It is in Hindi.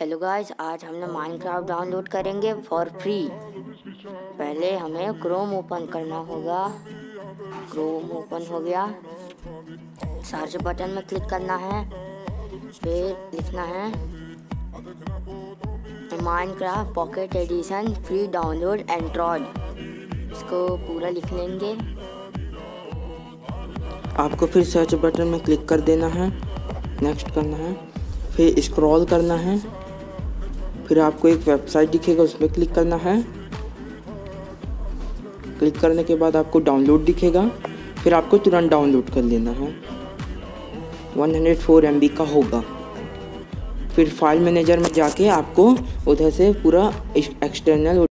हेलो गाइस आज हम लोग माइनक्राफ्ट डाउनलोड करेंगे फॉर फ्री पहले हमें क्रोम ओपन करना होगा। क्रोम ओपन हो गया। सर्च बटन में क्लिक करना है। फिर लिखना है। Minecraft pocket edition free download Android इसको पूरा लिख लेंगे। आपको फिर सर्च बटन में क्लिक कर देना है। नेक्स्ट करना है। फिर स्क्रॉल करना है। फिर आपको एक वेबसाइट दिखेगा, उस पर क्लिक करना है। क्लिक करने के बाद आपको डाउनलोड दिखेगा। फिर आपको तुरंत डाउनलोड कर लेना है। 104 हंड्रेड का होगा। फिर फ़ाइल मैनेजर में जाके आपको उधर से पूरा एक्सटर्नल